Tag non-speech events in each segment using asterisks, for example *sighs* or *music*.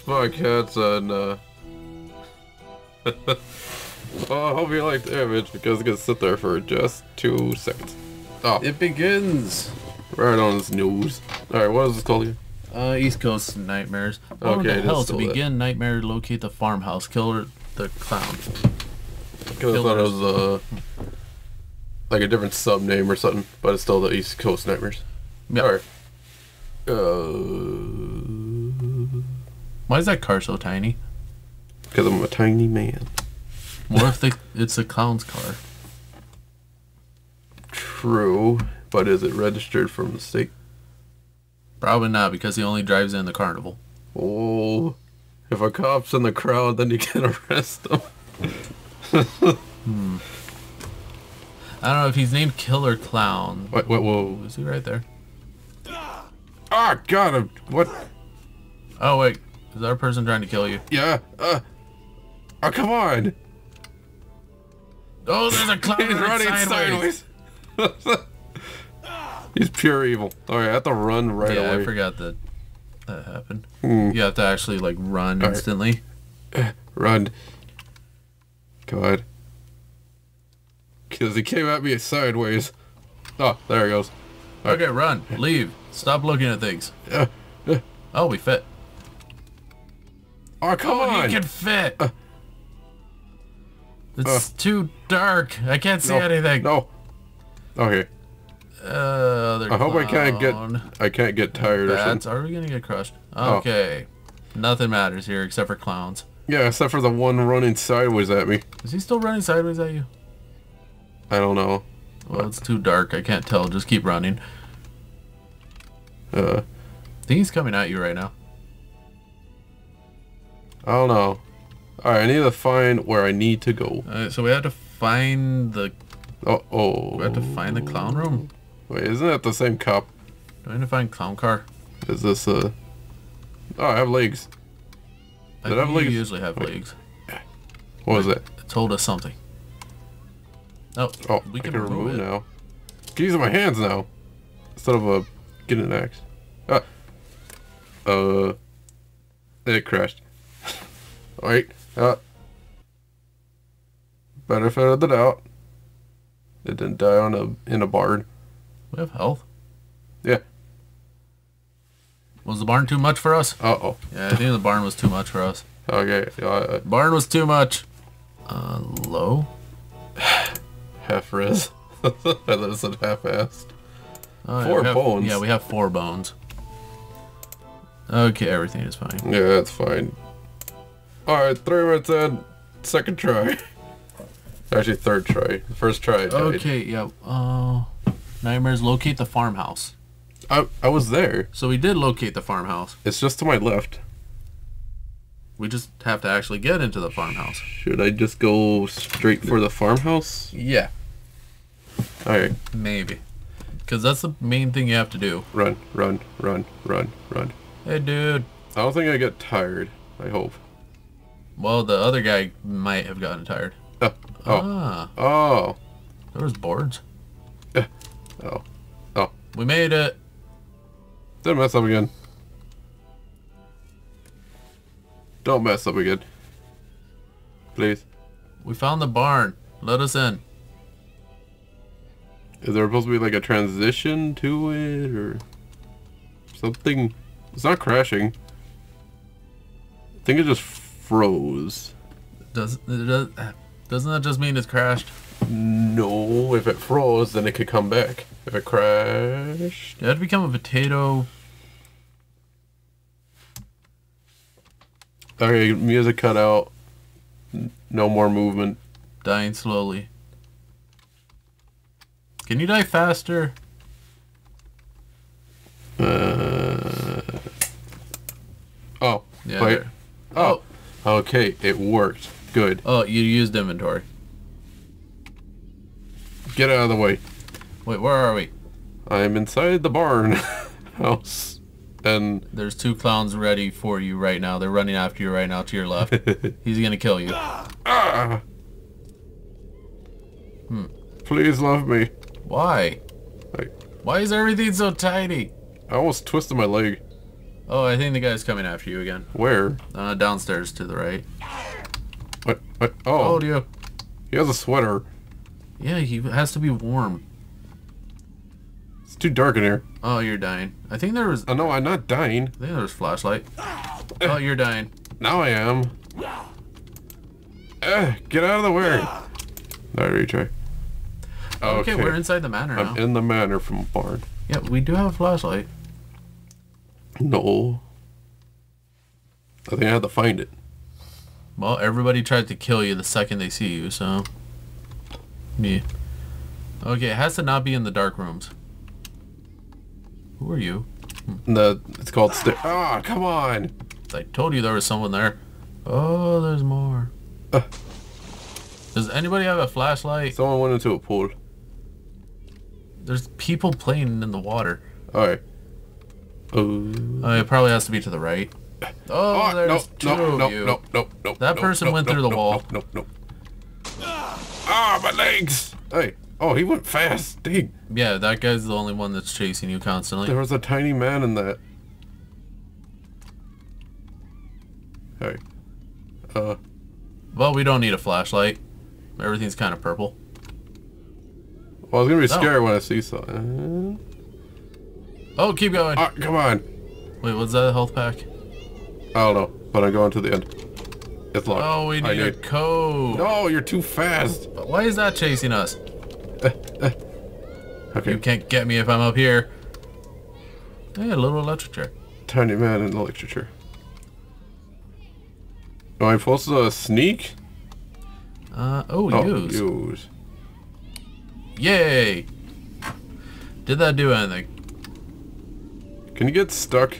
Spudcats and uh well, *laughs* I hope you like the image because it's gonna sit there for just two seconds. Oh, It begins. right on his nose. Alright, what is this called again? Uh, East Coast Nightmares. What Okay, it the hell? To still that. begin, Nightmare locate the farmhouse. Killer the clown. Because I thought it was uh like a different sub name or something, but it's still the East Coast Nightmares. Yeah. Alright. Uh, Why is that car so tiny? because I'm a tiny man. What if they, it's a clown's car? True, but is it registered from the state? Probably not because he only drives in the carnival. Oh, if a cop's in the crowd, then you can *laughs* arrest him. I don't know if he's named Killer Clown. Wait, wait, whoa. Is he right there? Ah, God, what? Oh wait, is that a person trying to kill you? Yeah, uh, oh, come on. Oh, there's a clown *laughs* He's running sideways. sideways. *laughs* He's pure evil. Alright, I have to run right yeah, away. I forgot that that happened. Hmm. You have to actually like run Alright. instantly. Run. God. Because he came at me sideways. Oh, there he goes. Okay, run, leave, stop looking at things. Uh, uh, Oh, we fit. Oh, come Oh, on. he can fit. Uh. it's too dark. I can't see no, anything. No. Okay. Uh, I hope I can't get. I can't get tired or Bats. something. Are we gonna get crushed? Oh. Okay. Nothing matters here except for clowns. Yeah, except for the one running sideways at me. Is he still running sideways at you? I don't know. Well, it's too dark. I can't tell. Just keep running. Uh, I think he's coming at you right now. I don't know. Alright, I need to find where I need to go. Alright, so we have to find the Oh, oh. we have to find the clown room. Wait, isn't that the same cup? Do I need to find clown car? Is this, uh... Oh, I have legs. I Did I have you legs? usually have Wait. legs. What was that? It told us something. Oh, Oh, we I can, can remove, remove it. now. I can use my hands now. Instead of, a... getting an axe. Ah. Uh... It crashed. Wait. Uh... Benefit of the doubt. It didn't die on a in a barn. We have health. Yeah. Was the barn too much for us? Uh oh. Yeah, I think the barn was too much for us. Okay. Uh, Barn was too much. Uh, low? *sighs* half res. I thought it said half assed. Oh, yeah, Four have- bones. Yeah, we have four bones. Okay, everything is fine. Yeah, that's fine. Alright, three minutes in. Second try. *laughs* Actually, third try. First try, I died. Okay, yeah. Uh, nightmares locate the farmhouse. I, I was there. So we did locate the farmhouse. It's just to my left. We just have to actually get into the farmhouse. Should I just go straight for the farmhouse? Yeah, Alright, maybe. Because that's the main thing you have to do. run, run, run, run, run. Hey, dude. I don't think I get tired. I hope. Well, the other guy might have gotten tired. Oh, oh, Ah, oh, there was boards. oh. Oh, We made it. Don't mess up again. Don't mess up again. Please. We found the barn. Let us in. Is there supposed to be like a transition to it or something? It's not crashing. I think it just froze. Does, does doesn't that just mean it's crashed? No, if it froze, then it could come back. If it crashed, it'd become a potato. okay, music cut out. No more movement. Dying slowly. Can you die faster? Uh, oh, Yeah. wait. there. Oh, okay, it worked. Good. Oh, you used inventory. Get out of the way. Wait, where are we? I'm inside the barn *laughs* house, and There's two clowns ready for you right now. They're running after you right now to your left. *laughs* He's gonna kill you. ah. Hmm. Please love me. Why? Why is everything so tiny? I almost twisted my leg. Oh, I think the guy's coming after you again. Where? Uh, downstairs to the right. What? What? Oh, Oh, do you? he has a sweater. Yeah, he has to be warm. It's too dark in here. Oh, you're dying. I think there was. Oh no, I'm not dying. I think there was flashlight. Oh, you're dying. Now I am. Eh, get out of the way. Alright, retry. Okay, we're inside the manor now. I'm in the manor from barn. yeah, we do have a flashlight. No. I think I had to find it. Well, everybody tried to kill you the second they see you, so. Me. Okay, it has to not be in the dark rooms. Who are you? The it's called sta- Ah, come on. I told you there was someone there. Oh, there's more. Uh. Does anybody have a flashlight? Someone went into a pool. There's people playing in the water. Alright. Oh. Oh, it probably has to be to the right. Oh, Oh, no, there's two no, of no, you. no, no, no. That person went through the wall. No, no, no. Ah, my legs. Hey. Oh, he went fast. Dang. Yeah, that guy's the only one that's chasing you constantly. There was a tiny man in that. Hey. Uh, Well, we don't need a flashlight. Everything's kind of purple. well, I was gonna be No. scared when I see something. Oh, keep going. Ah, come on. Wait, what's that a health pack? I don't know, but I'm going to the end. It's locked. Oh, we I need a code. No, you're too fast. But why is that chasing us? *laughs* Okay. You can't get me if I'm up here. Hey, a little electric chair. Tiny man in the literature. Am I supposed to sneak? Uh, oh, Oh, use. use. Yay! Did that do anything? Can you get stuck?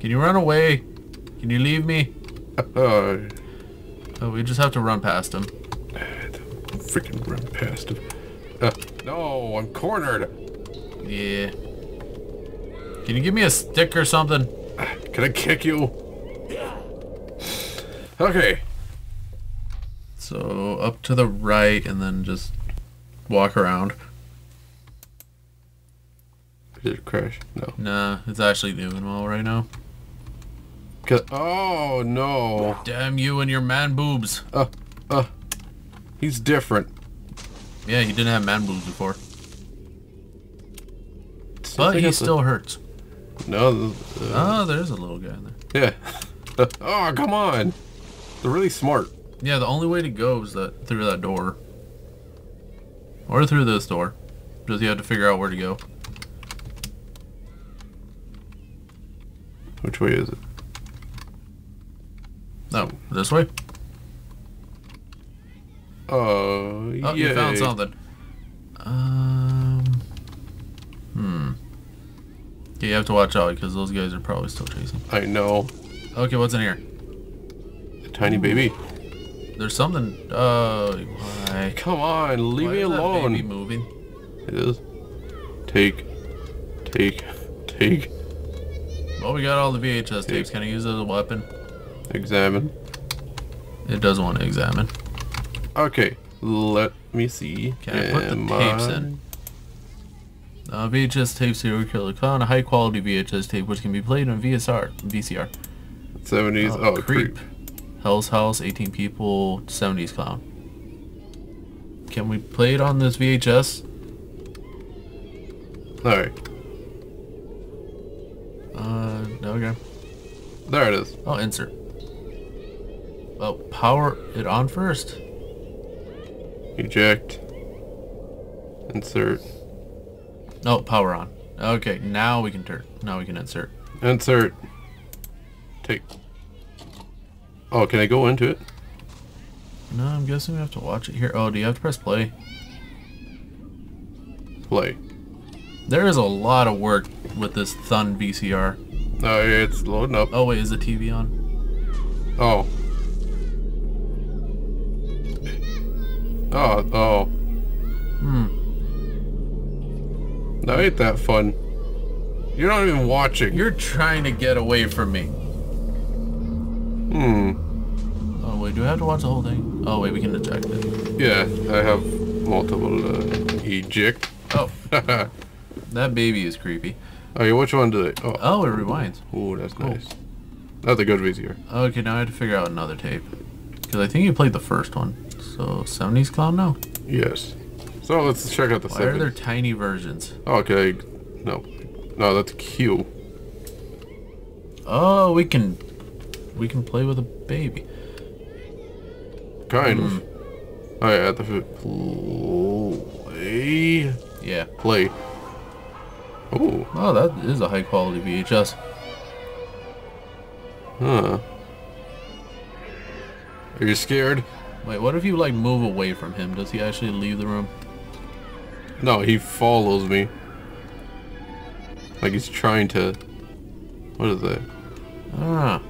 Can you run away? Can you leave me? Uh, Oh, we just have to run past him. freaking run past him. Uh, no, I'm cornered. Yeah. Can you give me a stick or something? Can I kick you? Okay. So, up to the right and then just walk around. Did it crash? No. Nah, it's actually doing well right now. Cause, oh no. Damn you and your man boobs. Uh, uh. He's different. Yeah, he didn't have man boobs before. Seems But like he it's a- still hurts. No. Uh, Oh, there's a little guy in there. yeah. *laughs* oh, come on. They're really smart. Yeah, the only way to go is that through that door. Or through this door. Just you have to figure out where to go. Which way is it? No, this way? Oh, Oh, yeah. you found something. Um. Hmm. Yeah, you have to watch out because those guys are probably still chasing. I know. Okay, what's in here? A tiny baby. There's something. Uh, why? Come on, leave Why me is that alone. baby moving? It is. Take. Take. Take. Well, we got all the VHS tapes. Can I use it as a weapon? Examine. It does want to examine. Okay. Let me see. Can I put the tapes I- in? Uh, VHS tape serial killer. Clown a high quality VHS tape which can be played on VSR, VCR. 70s. Oh, Oh, creep. creep. Hell's House, 18 people, 70s clown. Can we play it on this VHS? Alright. Okay. There it is. Oh, insert. Well, power it on first. Eject. Insert. No, power on. Okay, now we can turn. Now we can insert. Insert. Take. Oh, can I go into it? No, I'm guessing we have to watch it here. Oh, do you have to press play? Play. There is a lot of work with this Thun VCR. Oh, it's loading up. Oh wait, is the TV on? Oh. Oh, oh. Hmm. That ain't that fun. You're not even watching. You're trying to get away from me. Hmm. Oh wait, do I have to watch the whole thing? Oh wait, we can eject it. Yeah, I have multiple uh, eject. Oh, *laughs* that baby is creepy. Okay, which one do they? Oh, Oh, it rewinds. Oh, that's nice. That's a good VCR. Okay, now I have to figure out another tape. Because I think you played the first one. So, 70s Clown now? Yes. So let's check out the Why are there tiny versions? Okay, no, no, that's Q. Oh, we can... We can play with a baby. Kind Hmm. of. Oh yeah, at the play. Yeah. Play. Oh, Oh, that is a high quality VHS. huh. Are you scared? Wait, what if you like move away from him? Does he actually leave the room? No, he follows me. Like he's trying to. What is that? Ah.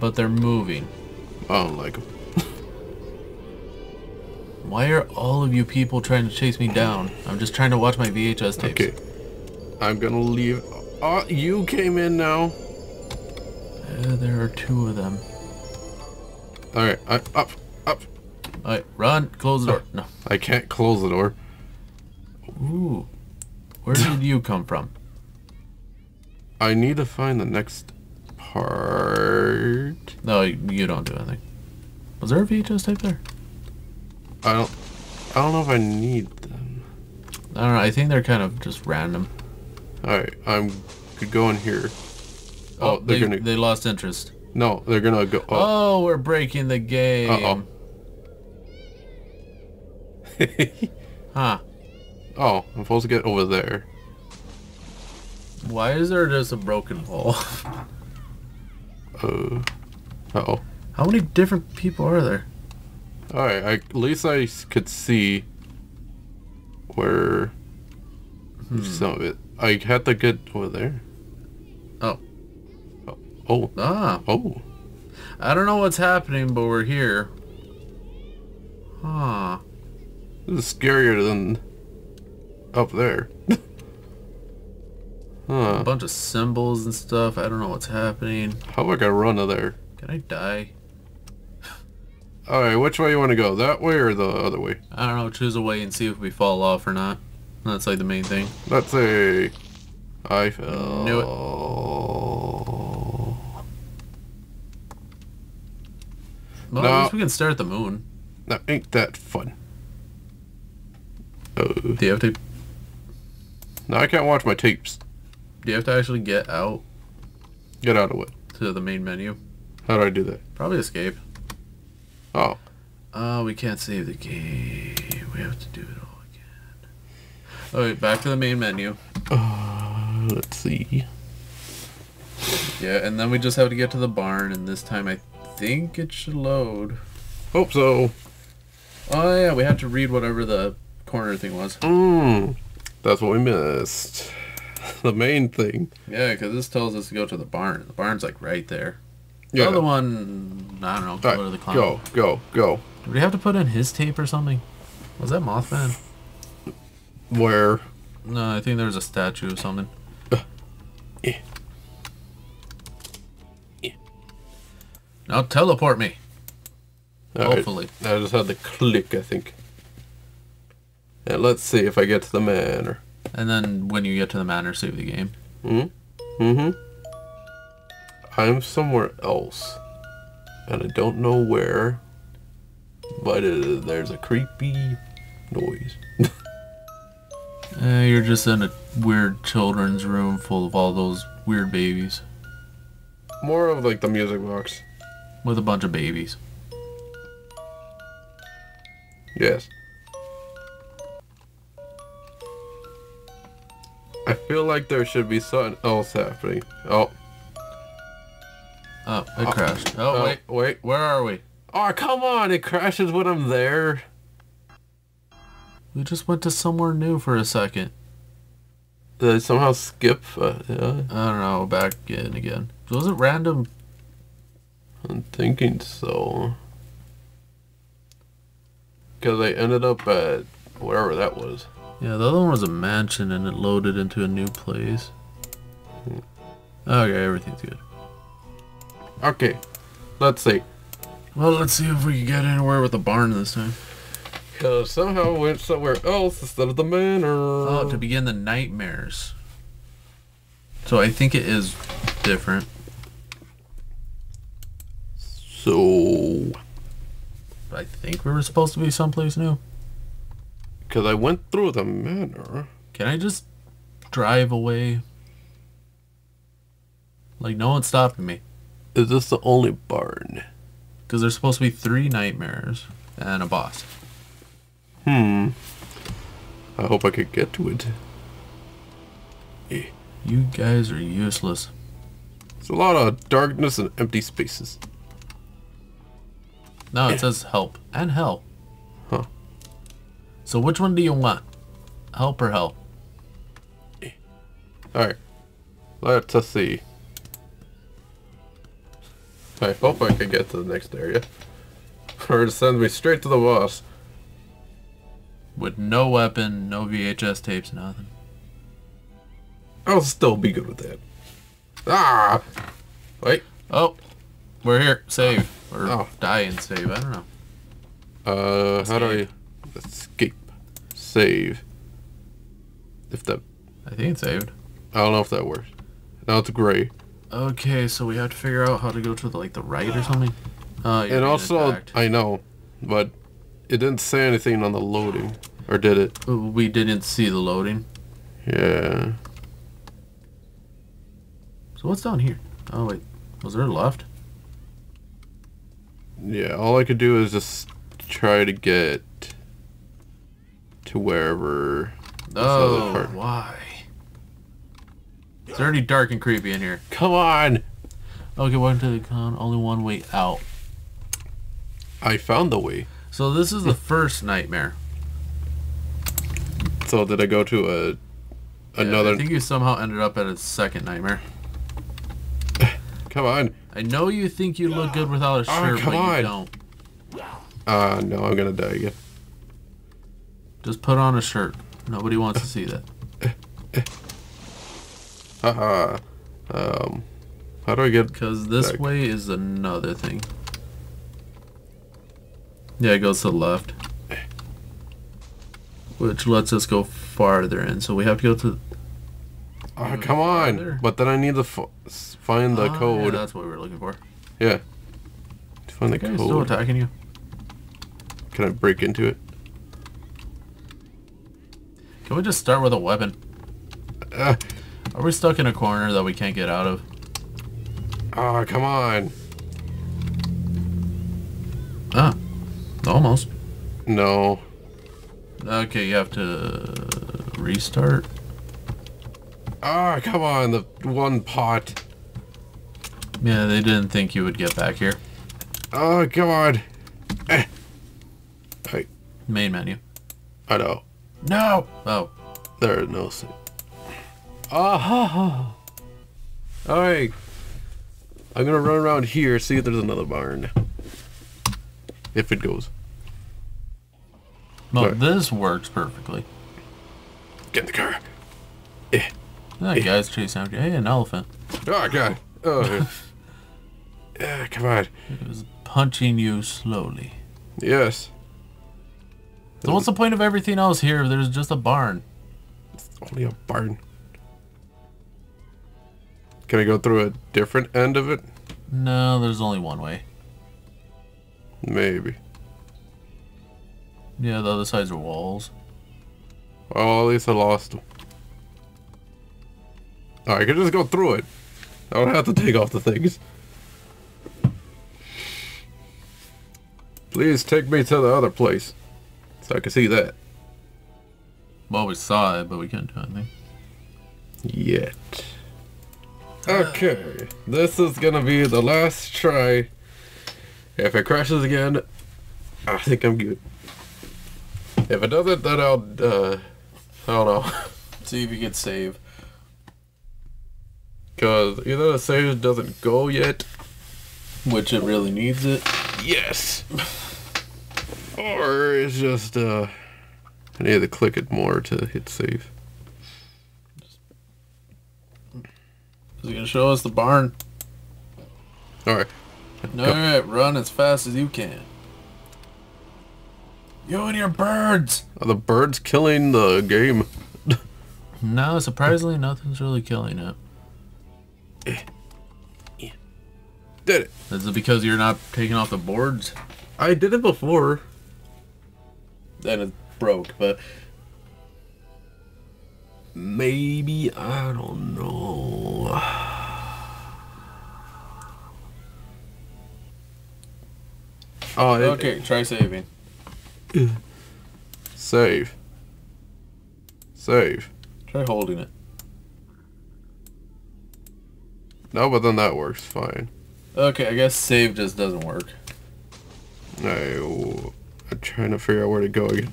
But they're moving. I don't like him. Why are all of you people trying to chase me down? I'm just trying to watch my VHS tapes. Okay. I'm gonna leave. Oh, you came in now. Uh, there are two of them. Alright, I up, up. Alright, run, close the door. No. I can't close the door. Ooh. Where *laughs* did you come from? I need to find the next part. No, you you don't do anything. Was there a VHS tape there? I don't. I don't know if I need them. I don't know. I think they're kind of just random. All right, I'm could go in here. Oh, they're they, gonna. they lost interest. no, they're gonna go. Oh, Oh, we're breaking the game. Uh-oh. *laughs* Huh. oh, I'm supposed to get over there. Why is there just a broken wall? *laughs* Uh. Uh oh. How many different people are there? All right. I, at least I could see where some of it. I had the good over there. Oh. Oh. Oh. Ah. Oh. I don't know what's happening, but we're here. Huh. This is scarier than up there. *laughs* huh. A bunch of symbols and stuff. I don't know what's happening. How am I gonna run to there? Can I die? Alright, which way you want to go? That way or the other way? I don't know. Choose a way and see if we fall off or not. That's like the main thing. Let's say I fell. Knew it. Well, No. at least we can stare at the moon. That ain't that fun. Oh. Do you have to? Now I can't watch my tapes. Do you have to actually get out Get out of it. to the main menu? How do I do that? Probably escape. Oh. Oh, we can't save the game. We have to do it. Alright, back to the main menu. Uh, let's see. Yeah, and then we just have to get to the barn, and this time I think it should load. Hope so. Oh yeah, we have to read whatever the corner thing was. Mmm. That's what we missed. *laughs* The main thing. Yeah, because this tells us to go to the barn. The barn's like right there. Yeah. The other one, I don't know, go to the clown. go, go, go. Do we have to put in his tape or something? Was that Mothman? Where? No, I think there's a statue or something. eh. Eh. Now teleport me. Alright. Hopefully. I just had to click, I think. And let's see if I get to the manor. And then when you get to the manor, save the game. Hmm? Mm-hmm. I'm somewhere else. And I don't know where. But uh, there's a creepy noise. *laughs* Eh, you're just in a weird children's room full of all those weird babies. More of like the music box. With a bunch of babies. Yes. I feel like there should be something else happening. Oh. Oh, it crashed. Oh, oh, wait. Wait. Where are we? Oh, come on. It crashes when I'm there. We just went to somewhere new for a second. Did I somehow skip? Uh, yeah, I don't know, back in again. Was it random? I'm thinking so. Because I ended up at wherever that was. Yeah, the other one was a mansion and it loaded into a new place. Okay, everything's good. Okay. Let's see. Well, let's see if we can get anywhere with the barn this time. Because somehow I went somewhere else instead of the manor. Oh, to begin the nightmares. So I think it is different. So, I think we were supposed to be someplace new. because I went through the manor. Can I just drive away? Like no one's stopping me. Is this the only barn? Because there's supposed to be three nightmares and a boss. Hmm. I hope I could get to it. You guys are useless. It's a lot of darkness and empty spaces. No, it says help and hell. Huh. So which one do you want? Help or hell? Alright. Let's us see. I hope I can get to the next area. *laughs* Or it sends me straight to the boss. With no weapon, no VHS tapes, nothing. I'll still be good with that. Ah! Wait. Oh, we're here. Save. Or Oh. die and save. I don't know. Uh, how do I... Escape. Escape. Save. If that... I think it's saved. I don't know if that works. Now it's gray. Okay, so we have to figure out how to go to the, like the right or something. You're And also, attacked. I know, but it didn't say anything on the loading. Or did it? we didn't see the loading. Yeah. So what's down here? Oh wait, was there a left? Yeah, all I could do is just try to get to wherever Oh, why? It's already dark and creepy in here. Come on! Okay, welcome to the con. Only one way out. I found the way. So this is the first nightmare. So did I go to a Yeah, another? I think you somehow ended up at a second nightmare. *sighs* Come on! I know you think you look good without a Oh, shirt, come but on. you don't. Ah, no, I'm gonna die again. Just put on a shirt. Nobody wants to see that. *laughs* Haha. Um, how do I get? Because this Back. way is another thing. Yeah, it goes to the left. Which lets us go farther in. So we have to go to... Ah, come on! farther. But then I need to find the Ah, code. Yeah, that's what we were looking for. Yeah. To find the Okay, still attacking you. Can I break into it? Can we just start with a weapon? Ah, Are we stuck in a corner that we can't get out of? ah, come on! Ah, almost. No. Okay, you have to restart. Ah, come on! The one pot. Yeah, they didn't think you would get back here. Oh, come on! Eh. I, Main menu. I know. No! Oh, There is no. Ah ha ha! Alright. I'm gonna run around here, see if there's another barn. If it goes. Well, this works perfectly. Get in the car. That guy's chasing after you. Hey, an elephant. Oh, God. Oh, yeah, *laughs* come on. It was punching you slowly. Yes. So what's the point of everything else here if there's just a barn? It's only a barn. Can I go through a different end of it? No, there's only one way. Maybe. Yeah, the other sides are walls. Well, at least I lost. Oh, I could just go through it. I don't have to take off the things. Please take me to the other place. So I can see that. Well, we saw it, but we couldn't do anything. Yet. Okay. This is gonna be the last try. If it crashes again, I think I'm good. If it doesn't, then I'll, uh, I don't know. *laughs* See if you can save. Because either the save doesn't go yet, Which it really needs it. Yes. *laughs* Or it's just uh I need to click it more to hit save. Is it gonna show us the barn? Alright. Alright, run as fast as you can. You and your birds! Are the birds killing the game? No, surprisingly, nothing's really killing it. Eh. Yeah. Did it. Is it because you're not taking off the boards? I did it before. Then it broke, but Maybe, I don't know. *sighs* Oh, it- okay. Try saving. Save. Save. Try holding it. No, but then that works fine. Okay, I guess save just doesn't work. No, I'm trying to figure out where to go again.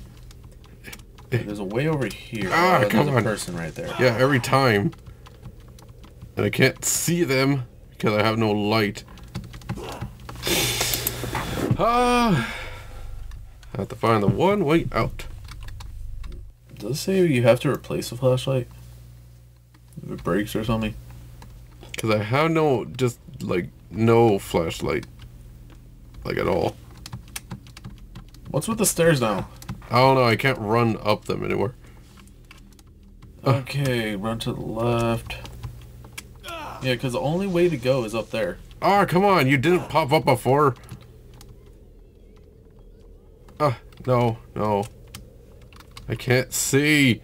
There's a way over here. Ah, Oh, there's come a on. person right there. Yeah, every time. And I can't see them because I have no light. *sighs* Ah. I have to find the one way out. Does it say you have to replace the flashlight? If it breaks or something? Because I have no, just like, no flashlight. Like at all. What's with the stairs now? I don't know, I can't run up them anymore. Okay, run to the left. Yeah, because the only way to go is up there. Ah, come on, you didn't pop up before. Ah, no, no. I can't see.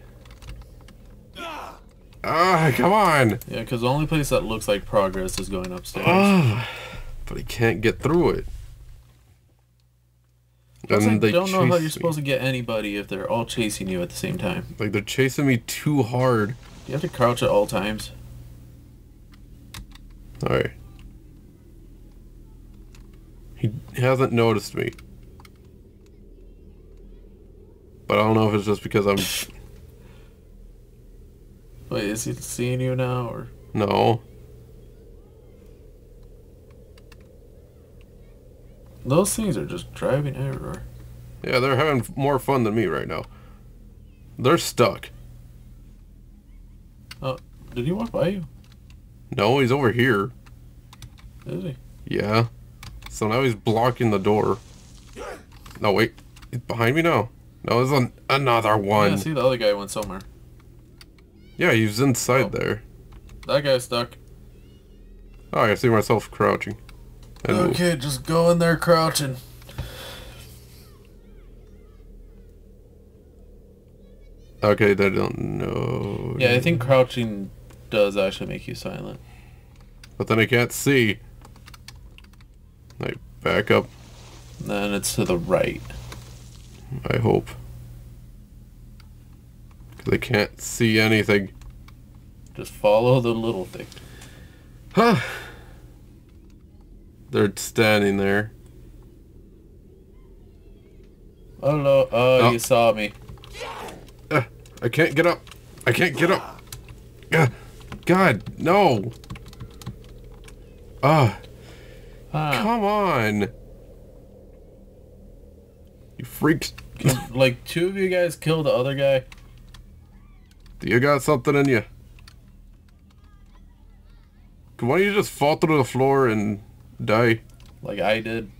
Ah, come on. Yeah, because the only place that looks like progress is going upstairs. Ah, but I can't get through it. I And don't know how you're me. supposed to get anybody if they're all chasing you at the same time. Like they're chasing me too hard. You have to crouch at all times. All right. He hasn't noticed me. But I don't know if it's just because I'm Wait, is he seeing you now, or no. those things are just driving everywhere? Yeah, they're having more fun than me right now. They're stuck. Oh, did he walk by you? No, he's over here. Is he? Yeah. So now he's blocking the door. No, wait. He's behind me now. No, there's an, another one. Yeah, see the other guy went somewhere. Yeah, he's inside Oh. there. That guy's stuck. Oh, I see myself crouching. And Okay, just go in there crouching. Okay, they don't know. Yeah, I think crouching does actually make you silent. But then I can't see. Like, back up, Then it's to the right. I hope. Because I can't see anything. Just follow the little thing. Huh. They're standing there. Hello. Oh, Oh. you saw me. I can't get up. I can't get up. Ah, God, no. Ah, Ah, come on. You freaks. Can, like two of you guys kill the other guy. Do you got something in you? Why don't you just fall through the floor and die? Like I did.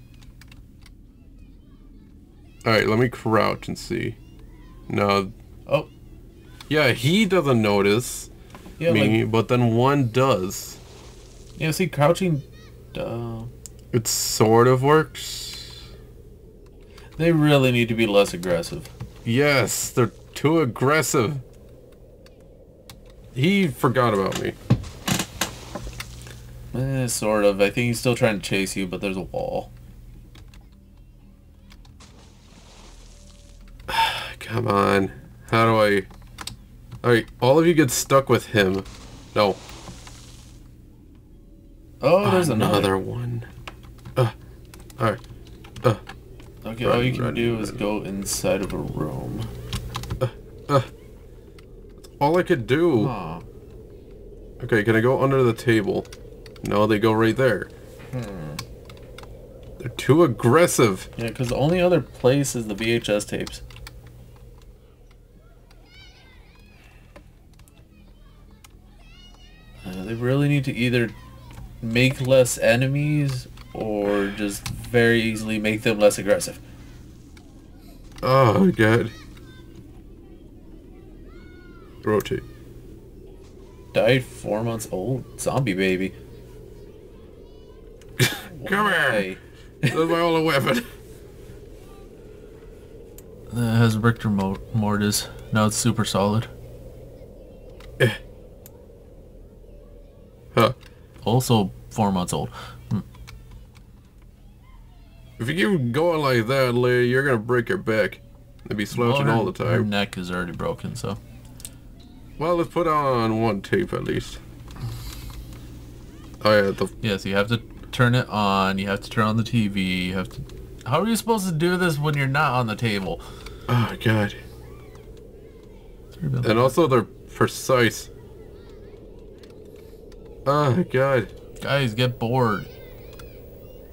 Alright, let me crouch and see. No. Oh. Yeah, he doesn't notice Yeah, me, like but then one does. yeah. See, crouching. Uh, It sort of works. They really need to be less aggressive. Yes, they're too aggressive. He forgot about me. Eh, sort of. I think he's still trying to chase you, but there's a wall. *sighs* Come on. How do I... Alright, all of you get stuck with him. No. Oh, there's another. another one. Uh, alright. Okay, all you can run, do run. is go inside of a room. All I could do... Huh. Okay, can I go under the table? No, they go right there. Hmm. They're too aggressive. Yeah, because the only other place is the VHS tapes. Uh, they really need to either make less enemies or just very easily make them less aggressive. Oh, God. Rotate. died four months old zombie baby. *laughs* Come here. That's my only weapon. *laughs* That has rigor mo- mortis. Now it's super solid. Eh. Huh. Also four months old. If you keep going like that, Lee, you're gonna break your back. And be slouching Well, her- all the Her time. neck is already broken, so. Well, let's put on one tape at least. Oh yeah, the Yes, you have to turn it on. You have to turn on the TV. You have to. How are you supposed to do this when you're not on the table? oh god. And also they're precise. Oh god. Guys, get bored.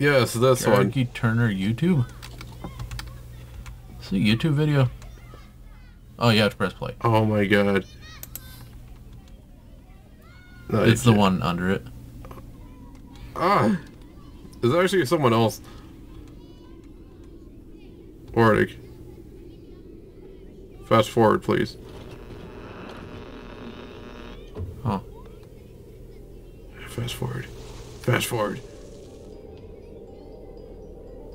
Yes, this one. Jackie Turner YouTube. It's a YouTube video. Oh, you have to press play. Oh my god. No, It's the one under it. Ah! It's actually someone else. Warwick. Fast forward, please. Huh. Fast forward. Fast forward.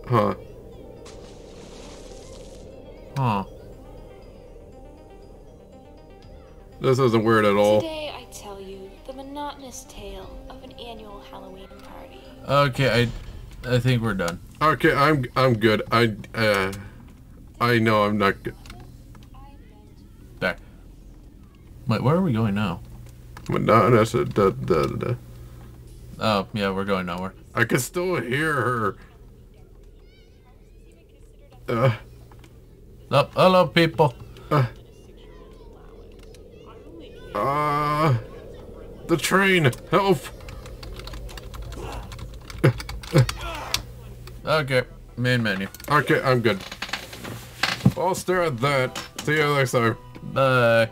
Huh. Huh. This isn't weird at all. Today I tell you the monotonous tale of an annual Halloween party. Okay, I, I think we're done. Okay, I'm I'm good. I uh, I know I'm not good. Back. Wait, where are we going now? Monotonous. uh, Da, da, da, da. Oh, yeah, we're going nowhere. I can still hear her. Uh, Oh, hello, people. uh, uh, the train. Help. Okay, main menu. Okay, I'm good. I'll stare at that. See you next time. Bye.